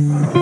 Bye.